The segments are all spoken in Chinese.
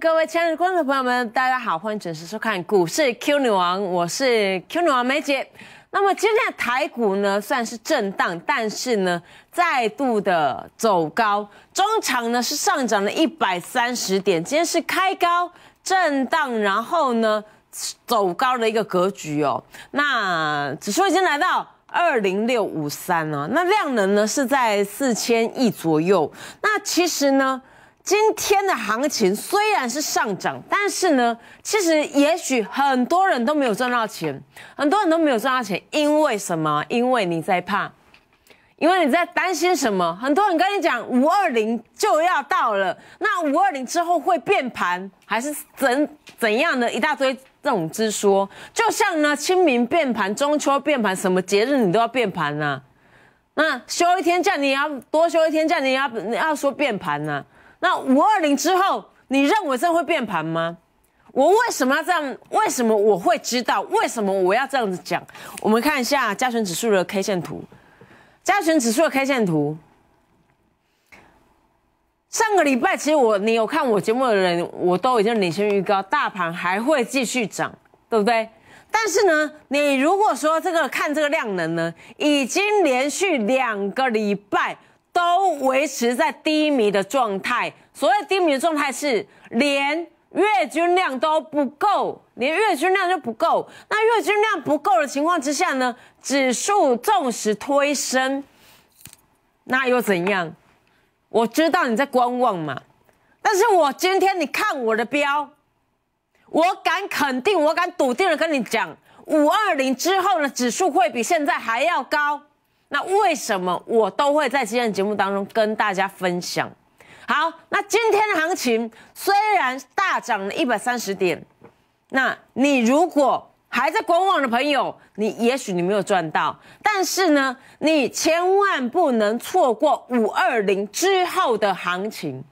各位亲爱的观众朋友们，大家好，欢迎准时收看股市 Q 女王，我是 Q 女王梅姐。那么今天的台股呢，算是震荡，但是呢，再度的走高，中场呢是上涨了一百三十点，今天是开高震荡，然后呢走高的一个格局哦。那指数已经来到二零六五三了，那量能呢是在四千亿左右。那其实呢。今天的行情虽然是上涨，但是呢，其实也许很多人都没有赚到钱，很多人都没有赚到钱，因为什么？因为你在怕，因为你在担心什么？很多人跟你讲五二零就要到了，那五二零之后会变盘，还是怎怎样的一大堆这种之说？就像呢，清明变盘，中秋变盘，什么节日你都要变盘呐？那休一天假，你要多休一天假，你要你要说变盘呐？那五二零之后，你认为这会变盘吗？我为什么要这样？为什么我会知道？为什么我要这样子讲？我们看一下加权指数的 K 线图。加权指数的 K 线图，上个礼拜其实我你有看我节目的人，我都已经领先预告，大盘还会继续涨，对不对？但是呢，你如果说这个看这个量能呢，已经连续两个礼拜。都维持在低迷的状态。所谓低迷的状态是连月均量都不够，连月均量就不够。那月均量不够的情况之下呢，指数纵使推升，那又怎样？我知道你在观望嘛，但是我今天你看我的标，我敢肯定，我敢笃定的跟你讲，五二零之后的指数会比现在还要高。那为什么我都会在今天的节目当中跟大家分享？好，那今天的行情虽然大涨了一百三十点，那你如果还在观望的朋友，你也许你没有赚到，但是呢，你千万不能错过五二零之后的行情。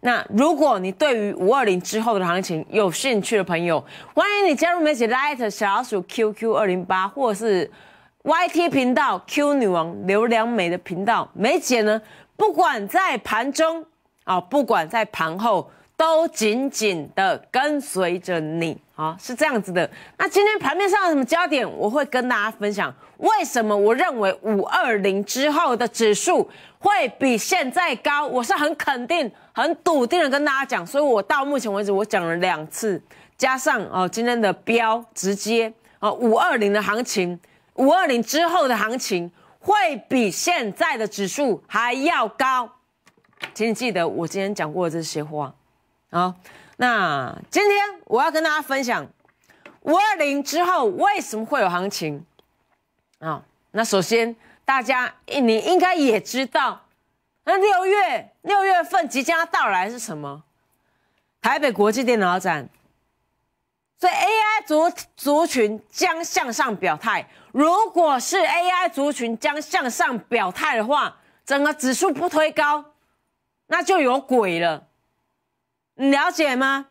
那如果你对于五二零之后的行情有兴趣的朋友，欢迎你加入梅姐 Light 小老鼠 QQ 二零八，或是。YT 频道 Q 女王刘良美的频道，梅姐呢，不管在盘中啊，不管在盘后，都紧紧的跟随着你啊，是这样子的。那今天盘面上有什么焦点，我会跟大家分享。为什么我认为五二零之后的指数会比现在高？我是很肯定、很笃定的跟大家讲。所以我到目前为止，我讲了两次，加上哦今天的标直接哦五二零的行情。五二零之后的行情会比现在的指数还要高，请你记得我今天讲过的这些话。好，那今天我要跟大家分享五二零之后为什么会有行情啊？那首先大家你应该也知道，那六月六月份即将要到来是什么？台北国际电脑展。所以 AI 族族群将向上表态。如果是 AI 族群将向上表态的话，整个指数不推高，那就有鬼了。你了解吗？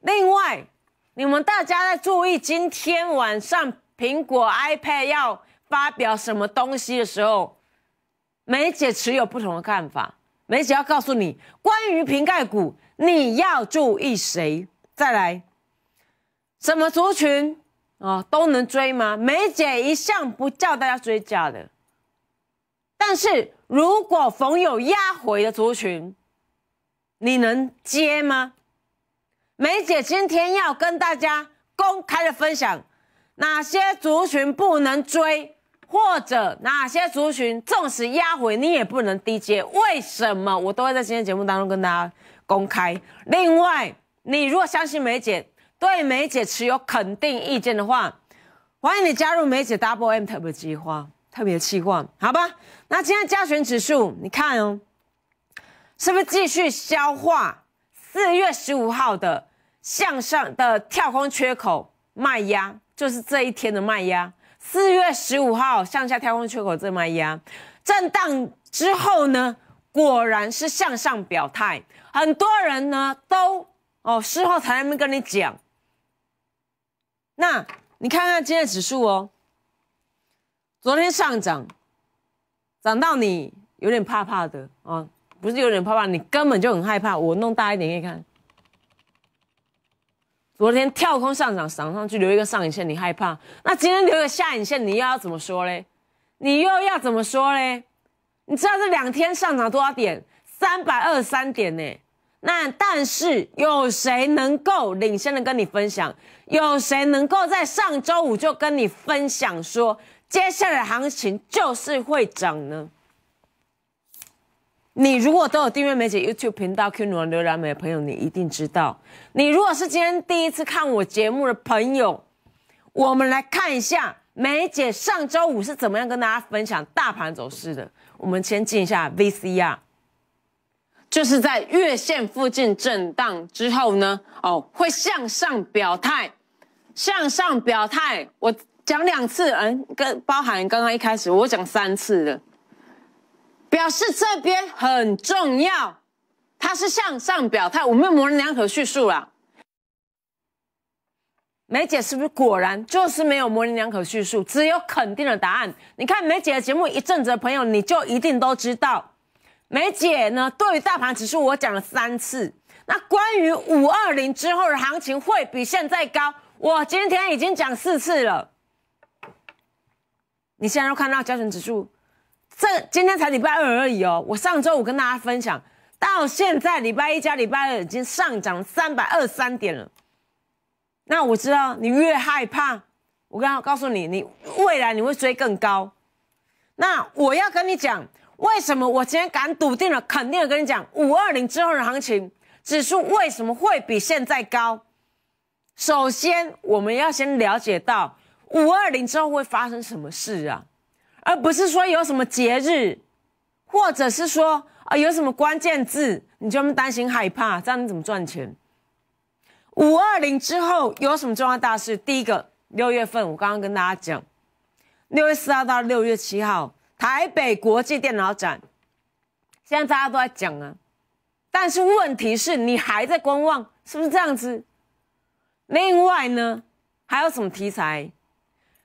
另外，你们大家在注意今天晚上苹果 iPad 要发表什么东西的时候，梅姐持有不同的看法。梅姐要告诉你，关于瓶盖股，你要注意谁？再来。什么族群啊都能追吗？梅姐一向不叫大家追价的。但是如果逢有压回的族群，你能接吗？梅姐今天要跟大家公开的分享，哪些族群不能追，或者哪些族群纵使压回你也不能低接。为什么？我都会在今天节目当中跟大家公开。另外，你如果相信梅姐。对梅姐持有肯定意见的话，欢迎你加入梅姐 Double M 特别计划、特别计划，好吧？那今天加权指数，你看哦，是不是继续消化四月十五号的向上的跳空缺口卖压？就是这一天的卖压。四月十五号向下跳空缺口这卖压，震荡之后呢，果然是向上表态。很多人呢都哦事后才能跟你讲。那你看看今天指数哦，昨天上涨，涨到你有点怕怕的啊，不是有点怕怕，你根本就很害怕。我弄大一点给你看，昨天跳空上涨，涨上去留一个上影线，你害怕？那今天留个下影线，你又要怎么说嘞？你又要怎么说嘞？你知道这两天上涨多少点？三百二十三点呢。那但是有谁能够领先的跟你分享？有谁能够在上周五就跟你分享说，接下来行情就是会涨呢？你如果都有订阅梅姐 YouTube 频道 Q 女王刘兰美的朋友，你一定知道。你如果是今天第一次看我节目的朋友，我们来看一下梅姐上周五是怎么样跟大家分享大盘走势的。我们先进一下 VCR，就是在月线附近震荡之后呢，哦，会向上表态，向上表态。我讲两次，嗯，跟包含刚刚一开始我讲三次的。表示这边很重要，它是向上表态，我们有模棱两可叙述啦。梅姐是不是果然就是没有模棱两可叙述，只有肯定的答案？你看梅姐的节目一阵子的朋友，你就一定都知道，梅姐呢对于大盘指数我讲了三次，那关于五二零之后的行情会比现在高，我今天已经讲四次了。你现在都看到交权指数。这今天才礼拜二而已哦，我上周五跟大家分享，到现在礼拜一加礼拜二已经上涨三百二三点了。那我知道你越害怕，我刚刚告诉你，你未来你会追更高。那我要跟你讲，为什么我今天敢笃定了、肯定的跟你讲，五二零之后的行情指数为什么会比现在高？首先，我们要先了解到五二零之后会发生什么事啊？而不是说有什么节日，或者是说啊有什么关键字，你就那么担心害怕，这样你怎么赚钱？五二零之后有什么重要大事？第一个，六月份我刚刚跟大家讲，六月四号到六月七号台北国际电脑展，现在大家都在讲啊，但是问题是你还在观望，是不是这样子？另外呢，还有什么题材？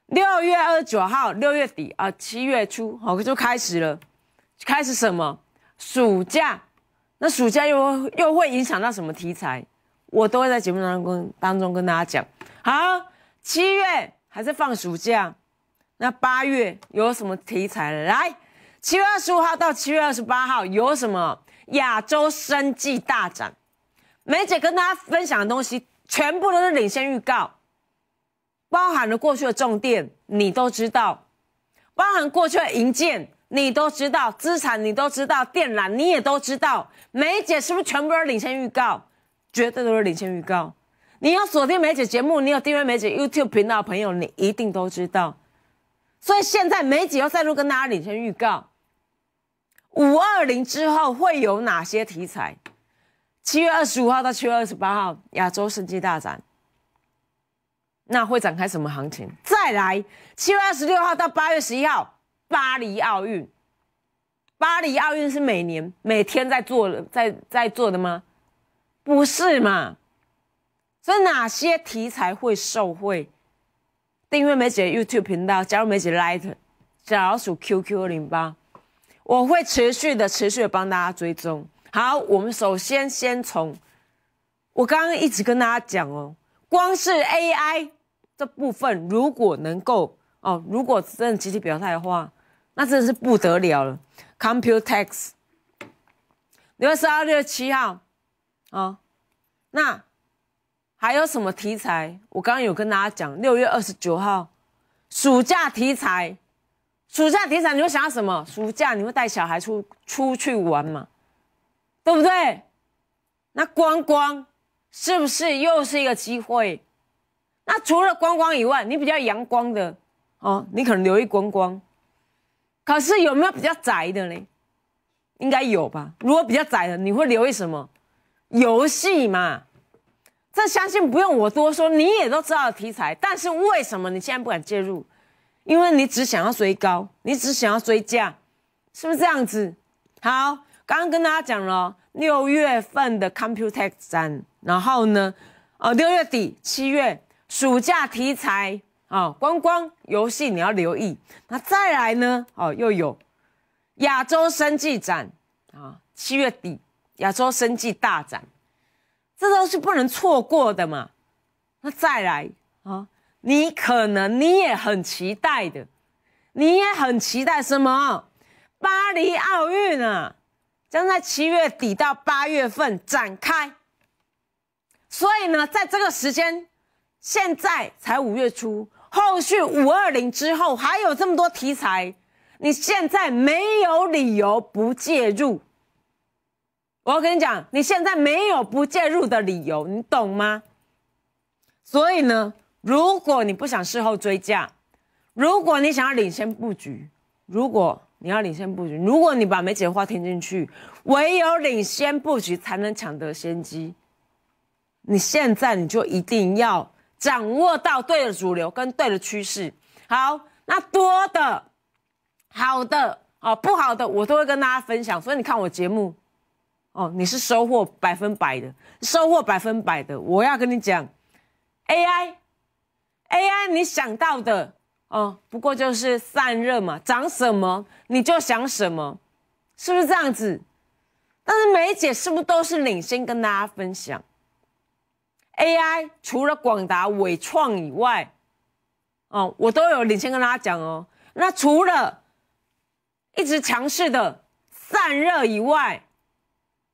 六月二十九号，六月底啊，七月初，好就开始了。开始什么？暑假。那暑假又又会影响到什么题材？我都会在节目当中当中跟大家讲。好，七月还是放暑假。那八月有什么题材？来，七月二十五号到七月二十八号有什么？亚洲生技大展。梅姐跟大家分享的东西，全部都是领先预告。包含了过去的重电，你都知道；包含过去的银建，你都知道；资产你都知道；电缆你也都知道。梅姐是不是全部都是领先预告？绝对都是领先预告。你有锁定梅姐节目，你有订阅梅姐 YouTube 频道的朋友，你一定都知道。所以现在梅姐要再度跟大家领先预告：五二零之后会有哪些题材？七月二十五号到七月二十八号，亚洲生机大展。那会展开什么行情？再来，七月二十六号到八月十一号，巴黎奥运。巴黎奥运是每年每天在做的，在在做的吗？不是嘛？所以哪些题材会受惠？订阅梅姐 YouTube 频道，加入梅姐 Light，小老鼠 QQ 零八，我会持续的、持续的帮大家追踪。好，我们首先先从我刚刚一直跟大家讲哦，光是 AI。这部分如果能够哦，如果真的集体表态的话，那真的是不得了了。Computex 六月十二、月七号啊，那还有什么题材？我刚刚有跟大家讲，六月二十九号暑假题材，暑假题材你会想要什么？暑假你会带小孩出出去玩嘛？对不对？那观光是不是又是一个机会？那除了观光以外，你比较阳光的哦，你可能留意观光。可是有没有比较窄的呢？应该有吧。如果比较窄的，你会留意什么？游戏嘛，这相信不用我多说，你也都知道的题材。但是为什么你现在不敢介入？因为你只想要追高，你只想要追价，是不是这样子？好，刚刚跟大家讲了六月份的 Computex 展，然后呢，哦，六月底七月。暑假题材啊，观光游戏你要留意。那再来呢？哦，又有亚洲生技展啊，七月底亚洲生技大展，这都是不能错过的嘛。那再来啊，你可能你也很期待的，你也很期待什么？巴黎奥运啊，将在七月底到八月份展开。所以呢，在这个时间，现在才五月初，后续五二零之后还有这么多题材，你现在没有理由不介入。我要跟你讲，你现在没有不介入的理由，你懂吗？所以呢，如果你不想事后追价，如果你想要领先布局，如果你要领先布局，如果你把梅姐的话听进去，唯有领先布局才能抢得先机。你现在你就一定要掌握到对的主流跟对的趋势。好，那多的、好的、哦不好的，我都会跟大家分享。所以你看我节目，哦，你是收获百分百的，收获百分百的。我要跟你讲，AI，AI，你想到的，哦，不过就是散热嘛，长什么你就想什么，是不是这样子？但是梅姐是不是都是领先跟大家分享？AI 除了广达、伟创以外，哦，我都有领先跟大家讲哦。那除了一直强势的散热以外，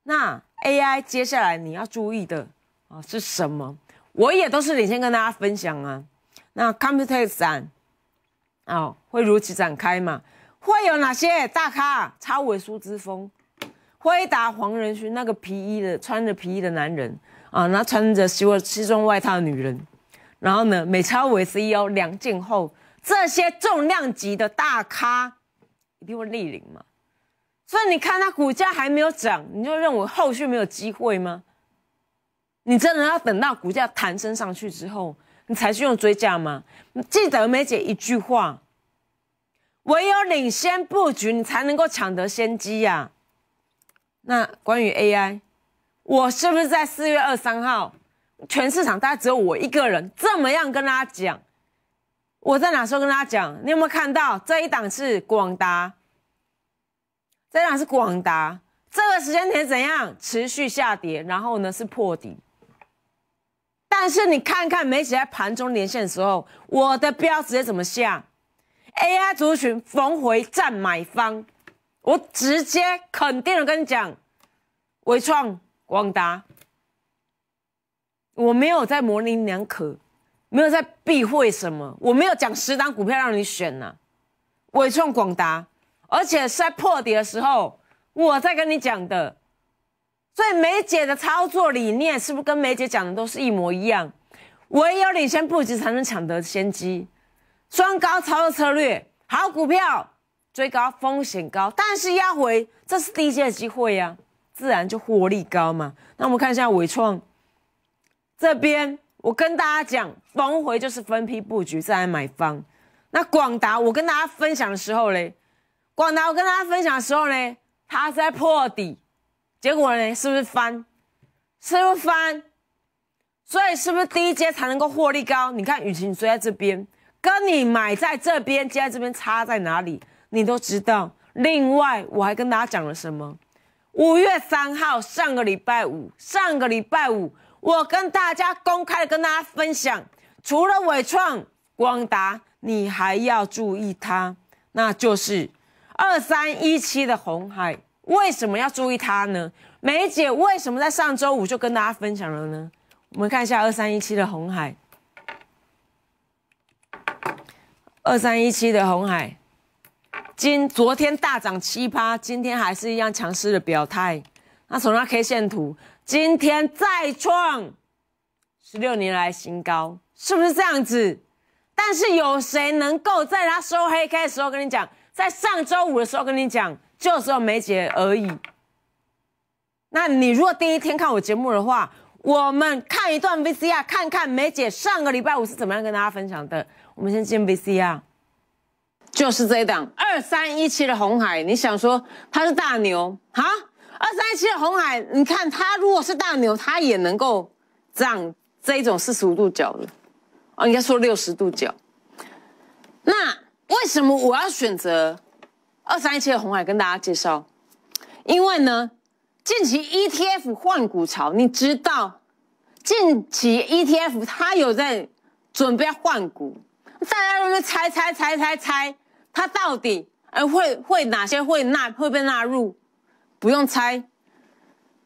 那 AI 接下来你要注意的啊是什么？我也都是领先跟大家分享啊。那 Computex 哦会如期展开嘛？会有哪些大咖？超伟苏之风，辉达、黄仁勋那个皮衣的穿着皮衣的男人。啊，那穿着西西装外套的女人，然后呢，美超伟 CEO 梁静后，这些重量级的大咖一定会莅临嘛？所以你看它股价还没有涨，你就认为后续没有机会吗？你真的要等到股价弹升上去之后，你才去用追价吗？记得梅姐一句话：唯有领先布局，你才能够抢得先机呀。那关于 AI。我是不是在四月二三号，全市场大概只有我一个人这么样跟大家讲？我在哪时候跟大家讲？你有没有看到这一档是广达？这一档是广达，这个时间点怎样？持续下跌，然后呢是破底。但是你看看美企在盘中连线的时候，我的标直接怎么下？AI 族群逢回站买方，我直接肯定的跟你讲，伟创。广达，我没有在模棱两可，没有在避讳什么，我没有讲十档股票让你选呐。伟创广达，而且是在破底的时候，我在跟你讲的。所以梅姐的操作理念是不是跟梅姐讲的都是一模一样？唯有领先布局才能抢得先机，双高操作策略，好股票追高风险高，但是压回这是低阶的机会呀。自然就获利高嘛。那我们看一下伟创这边，我跟大家讲，逢回就是分批布局再来买方。那广达，我跟大家分享的时候嘞，广达我跟大家分享的时候呢，它在破底，结果呢是不是翻？是不是翻？所以是不是低阶才能够获利高？你看，雨晴你追在这边，跟你买在这边，接在这边差在哪里，你都知道。另外，我还跟大家讲了什么？五月三号，上个礼拜五，上个礼拜五，我跟大家公开的跟大家分享，除了伟创、广达，你还要注意它，那就是二三一七的红海。为什么要注意它呢？梅姐为什么在上周五就跟大家分享了呢？我们看一下二三一七的红海，二三一七的红海。今昨天大涨七趴，今天还是一样强势的表态。那从那 K 线图，今天再创十六年来新高，是不是这样子？但是有谁能够在它收黑 K 的时候跟你讲，在上周五的时候跟你讲，就只有梅姐而已。那你如果第一天看我节目的话，我们看一段 VCR，看看梅姐上个礼拜五是怎么样跟大家分享的。我们先进 VCR。就是这一档二三一七的红海，你想说它是大牛哈？二三一七的红海，你看它如果是大牛，它也能够这样这一种四十五度角的，哦，应该说六十度角。那为什么我要选择二三一七的红海跟大家介绍？因为呢，近期 ETF 换股潮，你知道近期 ETF 它有在准备换股，大家都在猜猜猜猜猜，它到底呃会会哪些会纳会被纳入？不用猜，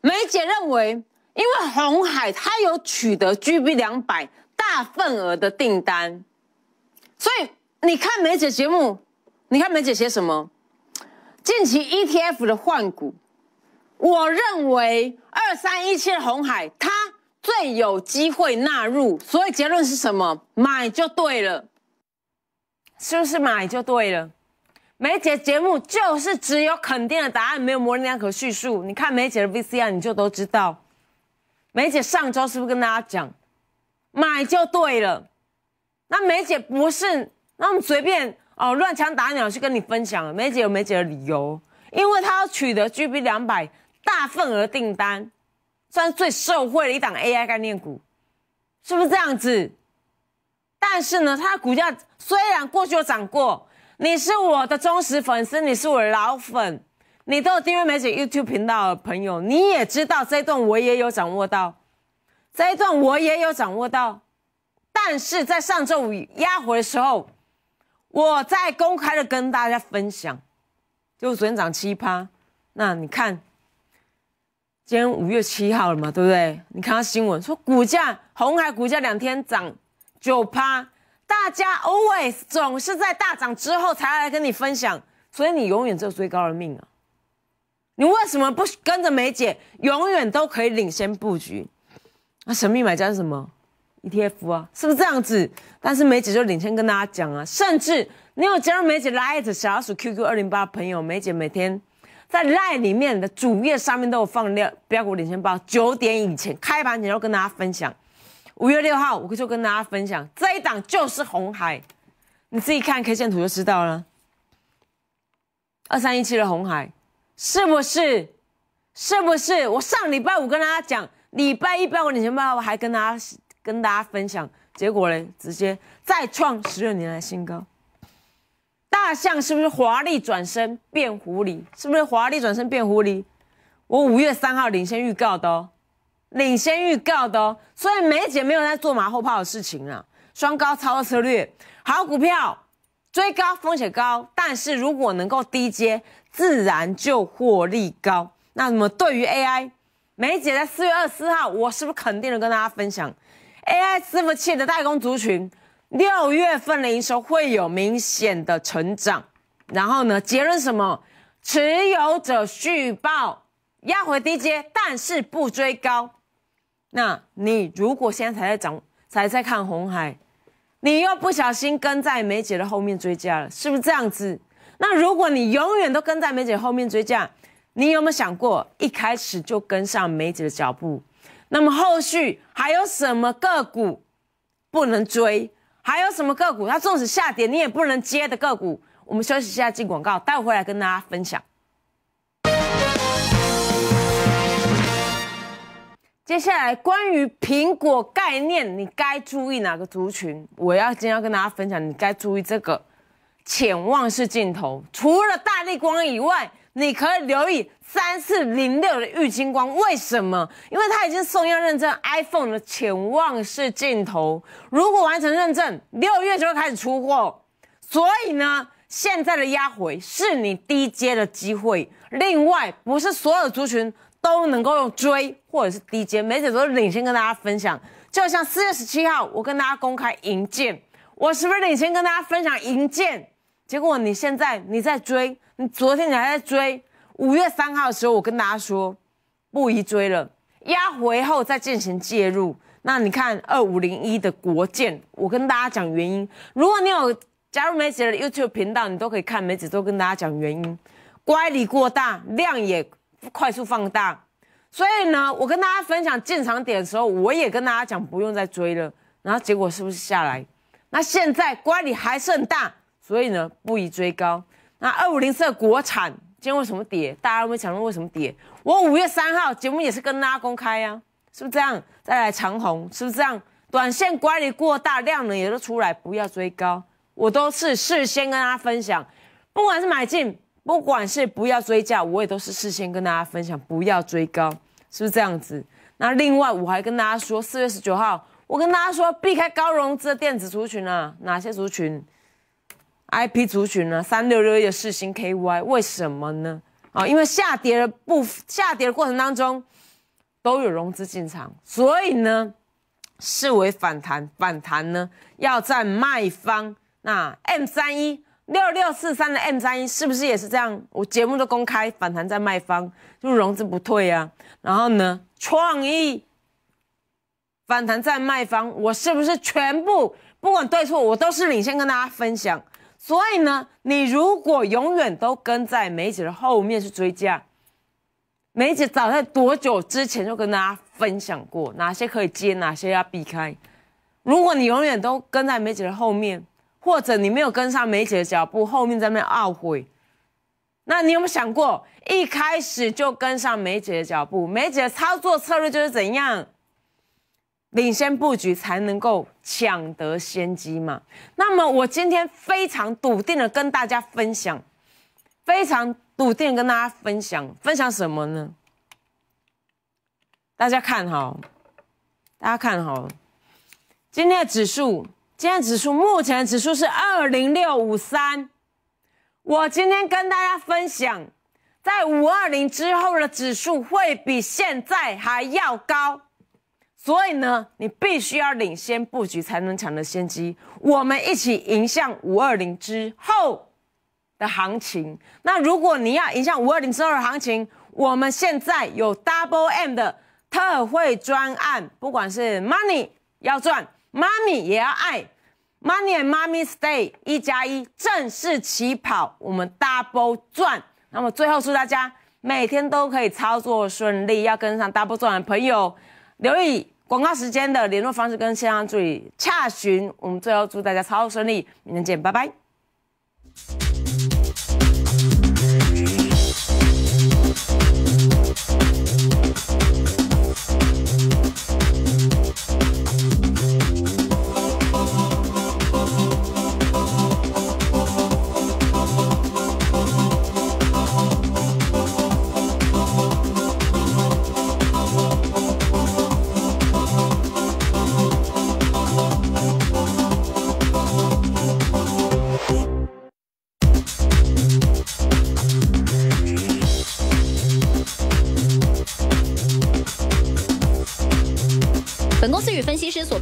梅姐认为，因为红海它有取得 GB 两百大份额的订单，所以你看梅姐节目，你看梅姐写什么？近期 ETF 的换股，我认为二三一七的红海它最有机会纳入，所以结论是什么？买就对了，是不是买就对了？梅姐节目就是只有肯定的答案，没有模棱两可叙述。你看梅姐的 VCR，你就都知道。梅姐上周是不是跟大家讲，买就对了？那梅姐不是那我们随便。哦，乱枪打鸟去跟你分享，梅姐有梅姐的理由，因为她要取得 GB 两百大份额订单，算是最受惠的一档 AI 概念股，是不是这样子？但是呢，它的股价虽然过去有涨过，你是我的忠实粉丝，你是我的老粉，你都有订阅梅姐 YouTube 频道的朋友，你也知道这一段我也有掌握到，这一段我也有掌握到，但是在上周五压回的时候。我在公开的跟大家分享，就昨天涨七趴，那你看，今天五月七号了嘛，对不对？你看到新闻说股价红海股价两天涨九趴，大家 always 总是在大涨之后才来跟你分享，所以你永远只有最高的命啊！你为什么不跟着梅姐，永远都可以领先布局？那神秘买家是什么？ETF 啊，是不是这样子？但是梅姐就领先跟大家讲啊，甚至你有加入梅姐 Lite 小鼠 QQ 二零八朋友，梅姐每天在 Lite 里面的主页上面都有放量标股领先报，九点以前开盘前就跟大家分享。五月六号我就跟大家分享这一档就是红海，你自己看 K 线图就知道了。二三一七的红海是不是？是不是？我上礼拜五跟大家讲，礼拜一标股领先报，我还跟大家。跟大家分享结果嘞，直接再创十六年来新高。大象是不是华丽转身变狐狸？是不是华丽转身变狐狸？我五月三号领先预告的哦，领先预告的哦。所以梅姐没有在做马后炮的事情啊。双高操作策略，好股票追高风险高，但是如果能够低接，自然就获利高。那么对于 AI，梅姐在四月二十四号，我是不是肯定的跟大家分享？AI 伺服器的代工族群，六月份的营收会有明显的成长。然后呢，结论什么？持有者续报压回低阶，但是不追高。那你如果现在才在涨，才在看红海，你又不小心跟在梅姐的后面追价了，是不是这样子？那如果你永远都跟在梅姐后面追价，你有没有想过一开始就跟上梅姐的脚步？那么后续还有什么个股不能追？还有什么个股它纵使下跌你也不能接的个股？我们休息一下进广告，待会回来跟大家分享。接下来关于苹果概念，你该注意哪个族群？我要今天要跟大家分享，你该注意这个潜望式镜头，除了大力光以外。你可以留意三四零六的玉金光，为什么？因为它已经送样认证 iPhone 的潜望式镜头，如果完成认证，六月就会开始出货。所以呢，现在的压回是你低阶的机会。另外，不是所有族群都能够用追或者是低阶，每姐都领先跟大家分享。就像四月十七号，我跟大家公开银建，我是不是领先跟大家分享银建？结果你现在你在追。你昨天你还在追，五月三号的时候，我跟大家说不宜追了，压回后再进行介入。那你看二五零一的国建，我跟大家讲原因。如果你有加入梅子的 YouTube 频道，你都可以看梅子都跟大家讲原因。乖离过大，量也快速放大，所以呢，我跟大家分享进场点的时候，我也跟大家讲不用再追了。然后结果是不是下来？那现在乖离还是很大，所以呢，不宜追高。那二五零四的国产今天为什么跌？大家有没有想问为什么跌？我五月三号节目也是跟大家公开呀，是不是这样？再来长虹，是不是这样？短线管理过大，量能也都出来，不要追高。我都是事先跟大家分享，不管是买进，不管是不要追价，我也都是事先跟大家分享，不要追高，是不是这样子？那另外我还跟大家说，四月十九号，我跟大家说避开高融资的电子族群啊，哪些族群？IP 族群呢？三六六一的世星 KY，为什么呢？啊，因为下跌的不下跌的过程当中都有融资进场，所以呢视为反弹，反弹呢要在卖方。那 M 三一六六四三的 M 三一是不是也是这样？我节目都公开，反弹在卖方，就融资不退啊。然后呢，创意反弹在卖方，我是不是全部不管对错，我都是领先跟大家分享？所以呢，你如果永远都跟在梅姐的后面去追加，梅姐早在多久之前就跟大家分享过哪些可以接，哪些要避开。如果你永远都跟在梅姐的后面，或者你没有跟上梅姐的脚步，后面在那懊悔，那你有没有想过，一开始就跟上梅姐的脚步？梅姐的操作策略就是怎样？领先布局才能够抢得先机嘛？那么我今天非常笃定的跟大家分享，非常笃定跟大家分享，分享什么呢？大家看好，大家看好，今天的指数，今天指数目前指数是二零六五三。我今天跟大家分享，在五二零之后的指数会比现在还要高。所以呢，你必须要领先布局，才能抢得先机。我们一起迎向五二零之后的行情。那如果你要迎向五二零之后的行情，我们现在有 Double M 的特惠专案，不管是 Money 要赚，Mommy 也要爱，Money and Mommy Stay 一加一正式起跑，我们 Double 赚。那么最后祝大家每天都可以操作顺利，要跟上 Double 赚的朋友留意。广告时间的联络方式跟线上助理洽询，我们最后祝大家操作顺利，明天见，拜拜。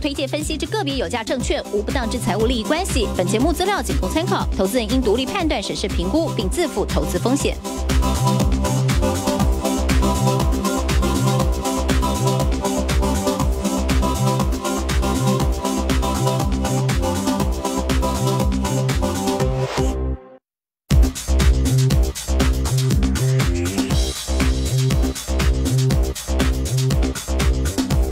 推荐分析之个别有价证券无不当之财务利益关系。本节目资料仅供参考，投资人应独立判断、审视、评估，并自负投资风险。